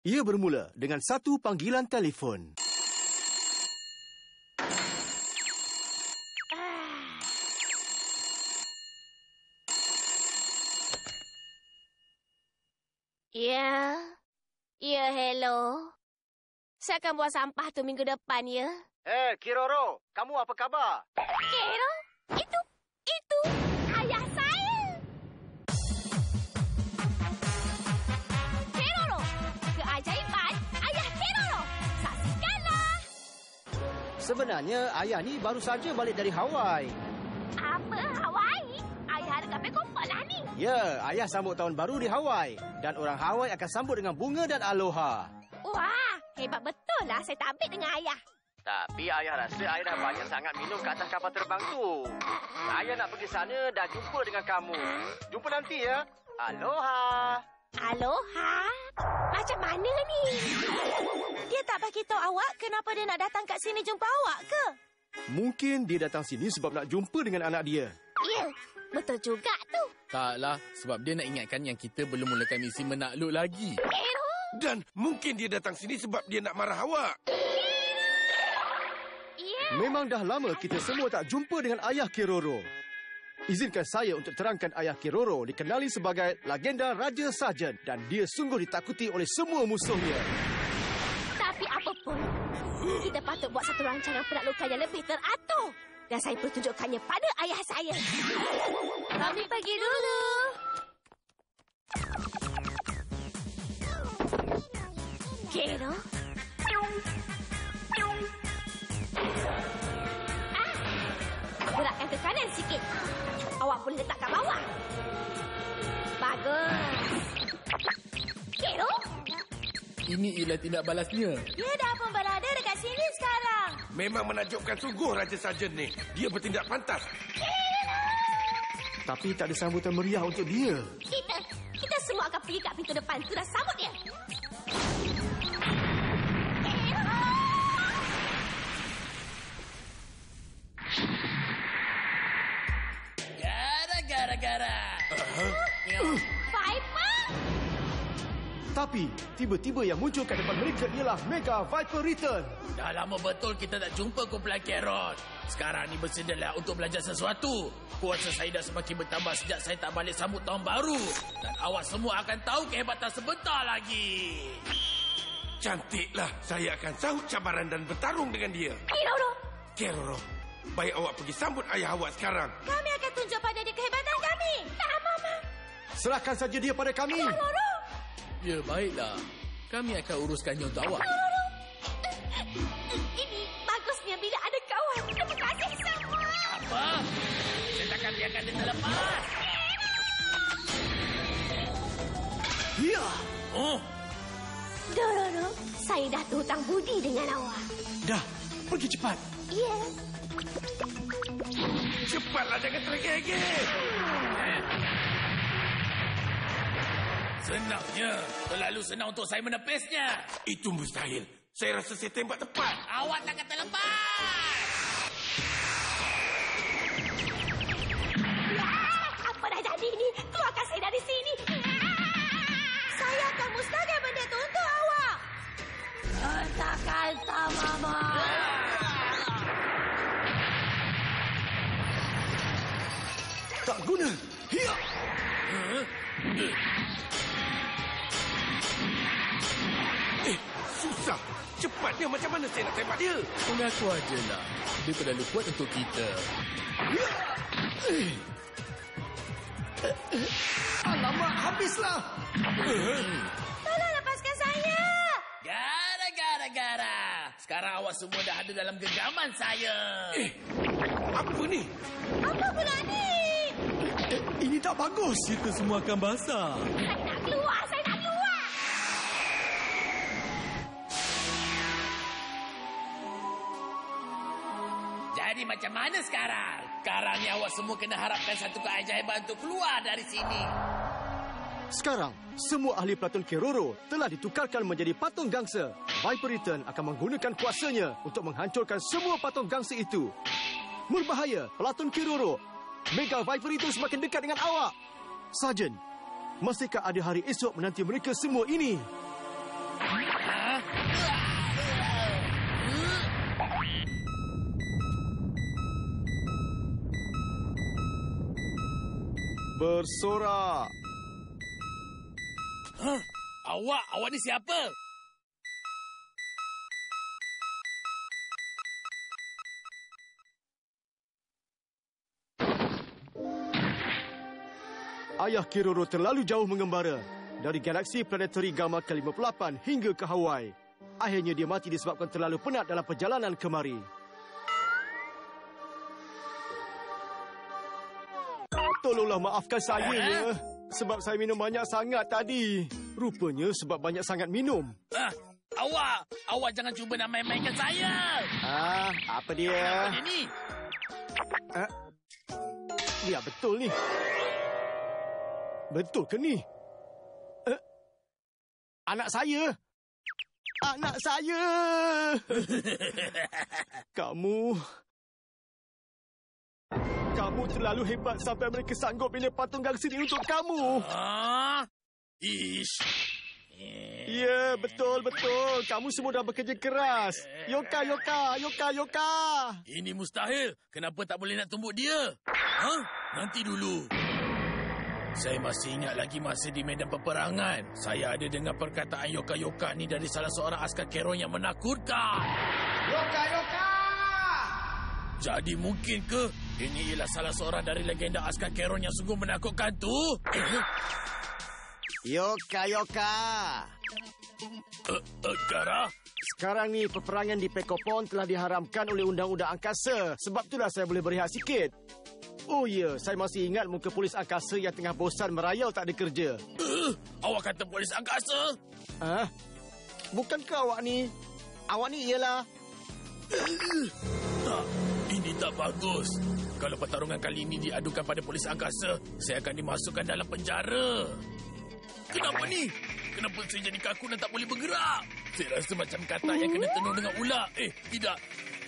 Ia bermula dengan satu panggilan telefon. Ya. Ya, hello. Saya akan buang sampah tu minggu depan, ya. Eh, Kiroro, kamu apa khabar? Kero? Itu, itu Sebenarnya ayah ni baru saja balik dari Hawaii. Apa Hawaii? Ayah ada kafe kompol lah ni. Ya, ayah sambut tahun baru di Hawaii dan orang Hawaii akan sambut dengan bunga dan aloha. Wah, hebat betul lah saya tak ambil dengan ayah. Tapi ayah rasa ayah dah banyak sangat minum ke atas kapal terbang tu. Ayah nak pergi sana dah jumpa dengan kamu. Jumpa nanti ya. Aloha. Aloha. Macam mana ni? Dia tak bagi tahu awak kenapa dia nak datang kat sini jumpa awak ke? Mungkin dia datang sini sebab nak jumpa dengan anak dia. Ya, betul juga tu. Taklah, sebab dia nak ingatkan yang kita belum mulakan misi menakluk lagi. Kero. Dan mungkin dia datang sini sebab dia nak marah awak. Ya. Memang dah lama kita semua tak jumpa dengan ayah Kiroro. Izinkan saya untuk terangkan ayah Kiroro dikenali sebagai legenda Raja Sarjan dan dia sungguh ditakuti oleh semua musuhnya. Tapi apapun, kita patut buat satu rancangan penaklukan yang lebih teratur. Dan saya perlu tunjukkannya pada ayah saya. Kami pergi dulu. Kero. Kanan sikit. Awak boleh letak kat bawah. Bagus. Kero. Ini ialah tindak balasnya. Dia dah pun berada dekat sini sekarang. Memang menakjubkan sungguh Raja Sarjan ni. Dia bertindak pantas. Tapi tak ada sambutan meriah untuk dia. Kita, kita semua akan pergi kat pintu depan tu dan sambut dia. Gara-gara-gara. Viper? Tapi tiba-tiba yang muncul kat depan mereka ialah Mega Viper Return. Dah lama betul kita tak jumpa kumpulan Carrot. Sekarang ni bersedialah untuk belajar sesuatu. Kuasa saya dah semakin bertambah sejak saya tak balik sambut tahun baru. Dan awak semua akan tahu kehebatan sebentar lagi. Cantiklah. Saya akan sahut cabaran dan bertarung dengan dia. Kiroro. Keroro, baik awak pergi sambut ayah awak sekarang. Kami Serahkan saja dia pada kami. Ya, baiklah. Kami akan uruskannya untuk awak. Ini bagusnya bila ada kawan. Terima kasih semua. Apa? Saya takkan biarkan dia terlepas. Ya. Oh, Dororo, saya dah terhutang budi dengan awak. Dah, pergi cepat. Ya. Cepatlah jangan tergege. Senangnya. Terlalu senang untuk saya menepisnya. Itu mustahil. Saya rasa saya tembak tepat. Awak takkan terlepas. Apa dah jadi ni? Keluarkan saya dari sini. Saya akan musnahkan benda tu untuk awak. Kata Mama. Tak guna. Cepatnya macam mana saya nak tembak dia? Mengaku aja lah. Dia terlalu kuat untuk kita. Alamak, habislah. Tolong lepaskan saya. Gara-gara-gara. Sekarang awak semua dah ada dalam genggaman saya. Eh, apa ni? Apa pula ni? Eh, ini tak bagus. Kita semua akan basah. Saya nak keluar, saya macam mana sekarang? Sekarang ni awak semua kena harapkan satu keajaiban untuk keluar dari sini. Sekarang, semua ahli pelatun Keroro telah ditukarkan menjadi patung gangsa. Viper Return akan menggunakan kuasanya untuk menghancurkan semua patung gangsa itu. Berbahaya, pelatun Keroro. Mega Viper itu semakin dekat dengan awak. Sarjan, masihkah ada hari esok menanti mereka semua ini? Bersorak. Hah? Awak, awak ni siapa? Ayah Kiroro terlalu jauh mengembara dari galaksi planetari Gamma ke-58 hingga ke Hawaii. Akhirnya dia mati disebabkan terlalu penat dalam perjalanan kemari. Tolonglah maafkan saya ya. Sebab saya minum banyak sangat tadi. Rupanya sebab banyak sangat minum. Ah, awak, awak jangan cuba nak main-mainkan saya. Ah, apa dia? Apa dia ni? Ya, betul ni. Betul ke ni? Eh? Anak saya? Anak saya! Kamu... Kamu terlalu hebat sampai mereka sanggup bila patung gangsa ni untuk kamu. Ah, ish. Ya, betul, betul. Kamu semua dah bekerja keras. Yoka, Yoka, Yoka, Yoka. Ini mustahil. Kenapa tak boleh nak tumbuk dia? Ha? Nanti dulu. Saya masih ingat lagi masa di medan peperangan. Saya ada dengar perkataan Yoka-Yoka ni dari salah seorang askar Keron yang menakutkan. Yoka, Yoka! Jadi mungkin ke ini ialah salah seorang dari legenda askar Keron yang sungguh menakutkan tu? Yoka, Yoka. Uh, uh, Gara? Sekarang ni peperangan di Pekopon telah diharamkan oleh Undang-Undang Angkasa. Sebab itulah saya boleh berehat sikit. Oh ya, saya masih ingat muka polis angkasa yang tengah bosan merayau tak ada kerja. Uh, awak kata polis angkasa? Ah, Bukankah awak ni? Awak ni ialah... Tak, ini tak bagus. Kalau pertarungan kali ini diadukan pada polis angkasa, saya akan dimasukkan dalam penjara. Kenapa ni? Kenapa saya jadi kaku dan tak boleh bergerak? Saya rasa macam katak yang kena tenung dengan ular. Eh, tidak.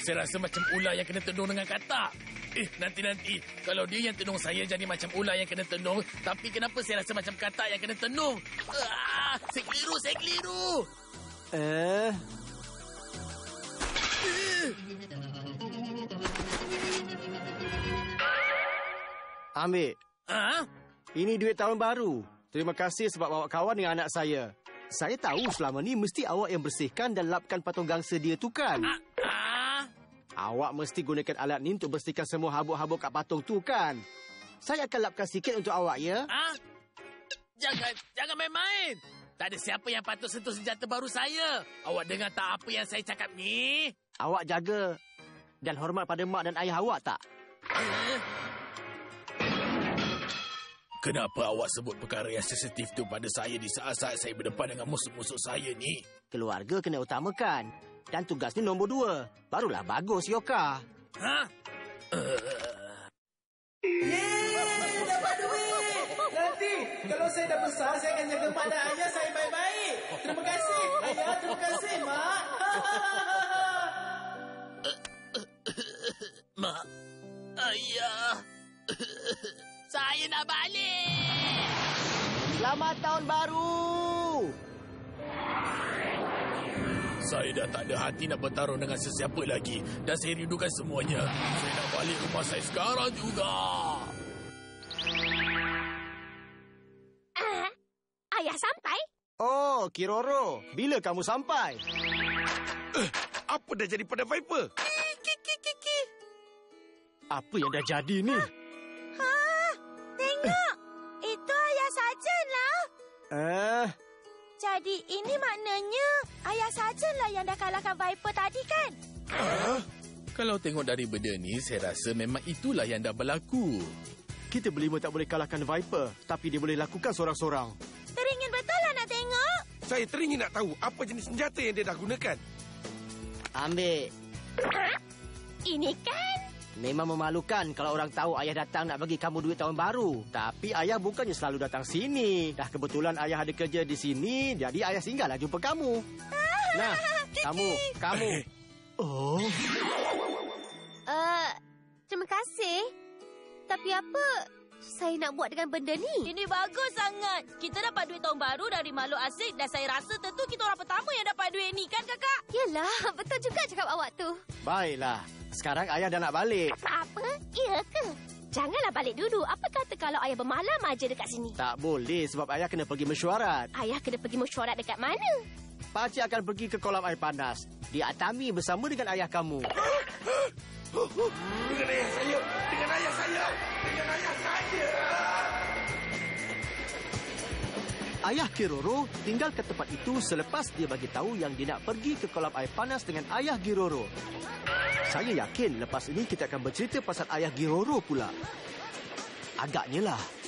Saya rasa macam ular yang kena tenung dengan katak. Eh, nanti-nanti. Kalau dia yang tenung saya jadi macam ular yang kena tenung. Tapi kenapa saya rasa macam katak yang kena tenung? Ah, saya keliru, saya keliru. Eh... Ambil. Ah, Ini duit tahun baru. Terima kasih sebab bawa kawan dengan anak saya. Saya tahu selama ni mesti awak yang bersihkan dan lapkan patung gangsa dia tu kan? ah. Awak mesti gunakan alat ni untuk bersihkan semua habuk-habuk kat patung tu kan? Saya akan lapkan sikit untuk awak ya. Ah? Jangan, jangan main-main. Tak ada siapa yang patut sentuh senjata baru saya. Awak dengar tak apa yang saya cakap ni? Awak jaga dan hormat pada mak dan ayah awak tak? Kenapa awak sebut perkara yang sensitif tu pada saya di saat-saat saya berdepan dengan musuh-musuh saya ni? Keluarga kena utamakan. Dan tugas ni nombor dua. Barulah bagus, Yoka. Ha? Dapat duit! Nanti, kalau saya dah besar, saya akan jaga mak dan ayah saya baik-baik. Terima kasih, ayah. Terima kasih, mak. Mak, ayah, saya nak balik. Selamat tahun baru! Saya dah tak ada hati nak bertarung dengan sesiapa lagi. Dan saya rindukan semuanya. Saya nak balik rumah saya sekarang juga. Ah, ayah sampai? Oh, Kiroro. Bila kamu sampai? Apa dah jadi pada Viper? Apa yang dah jadi ni? Tengok. Itu ayah Sarjan lah. Eh, Jadi ini maknanya ayah Sarjan lah yang dah kalahkan Viper tadi kan? Kalau tengok dari benda ni, saya rasa memang itulah yang dah berlaku. kita berlima tak boleh kalahkan Viper. Tapi dia boleh lakukan seorang-seorang. Teringin betul lah nak tengok. Saya teringin nak tahu apa jenis senjata yang dia dah gunakan. Ambil. Ini kan? Memang memalukan kalau orang tahu ayah datang nak bagi kamu duit tahun baru. Tapi ayah bukannya selalu datang sini. Dah kebetulan ayah ada kerja di sini, jadi ayah singgahlah jumpa kamu. Nah, kamu, kamu. Oh, Uh, terima kasih. Tapi apa? saya nak buat dengan benda ni? Ini bagus sangat. Kita dapat duit tahun baru dari makhluk asing dan saya rasa tentu kita orang pertama yang dapat duit ni kan kakak? Yelah, betul juga cakap awak tu. Baiklah. Sekarang ayah dah nak balik. Apa? Iya ke? Janganlah balik dulu. Apa kata kalau ayah bermalam aja dekat sini? Tak boleh sebab ayah kena pergi mesyuarat. Ayah kena pergi mesyuarat dekat mana? Pakcik akan pergi ke kolam air panas. Di Atami bersama dengan ayah kamu. Dengan ayah saya! Dengan ayah saya! Dengan ayah saya! Ayah Kiroro tinggal ke tempat itu selepas dia bagi tahu yang dia nak pergi ke kolam air panas dengan ayah Giroro. Saya yakin lepas ini kita akan bercerita pasal ayah Giroro pula. Agaknya lah.